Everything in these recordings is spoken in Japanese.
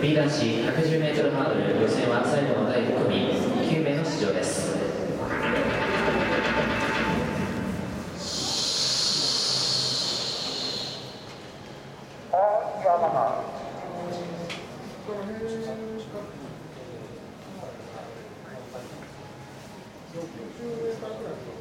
B 男子 110m ハードル予選は最後の第5組9名の出場です。5レー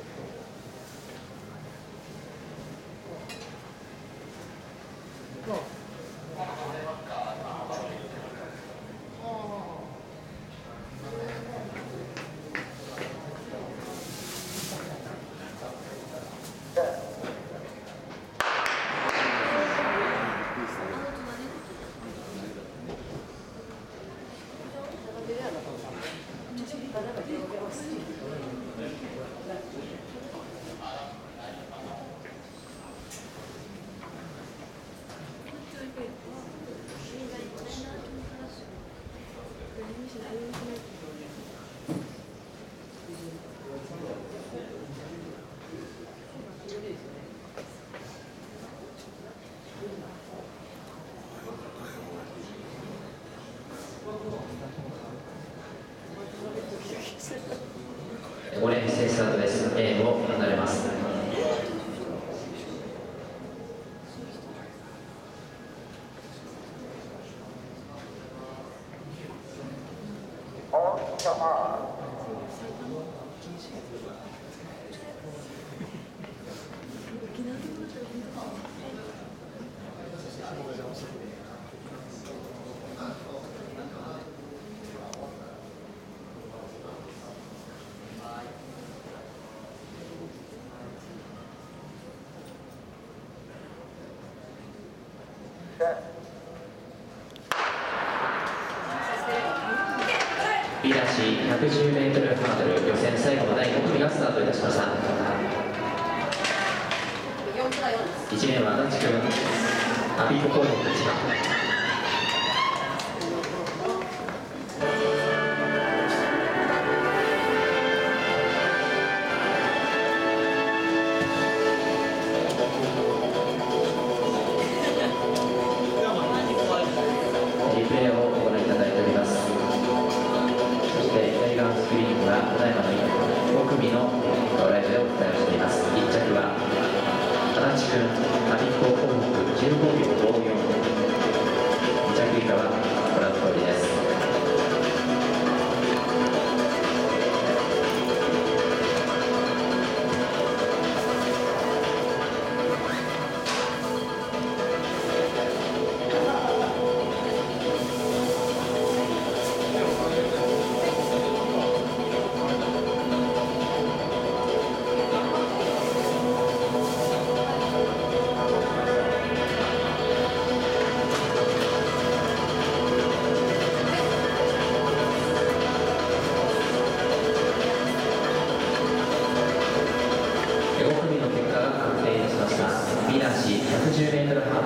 ンスタートです。レーンを離れます。飛び出し 110m ハードル予選最後の第5組がスタートいたしました。1は足立君の立場78分、カリ本部15秒。June